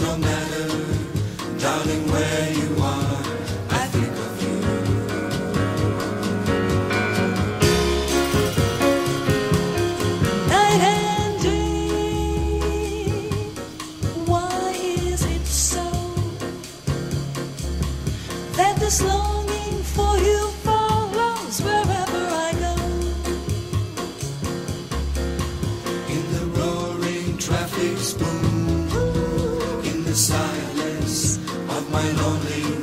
no not matter, darling, where you are. I think of you. Night and day, why is it so that this longing for you follows wherever I go? In the roaring traffic's boom silence of my lonely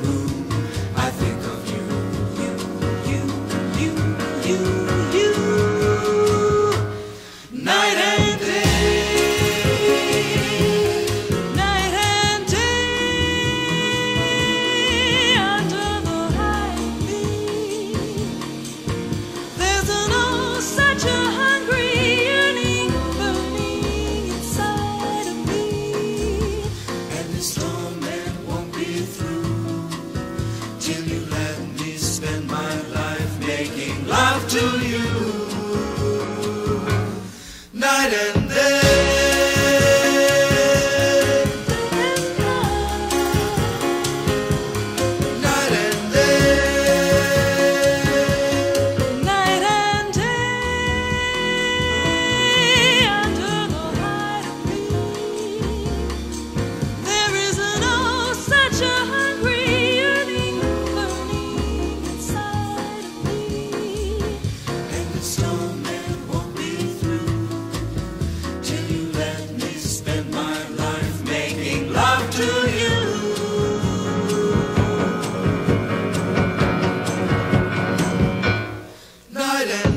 to you. President.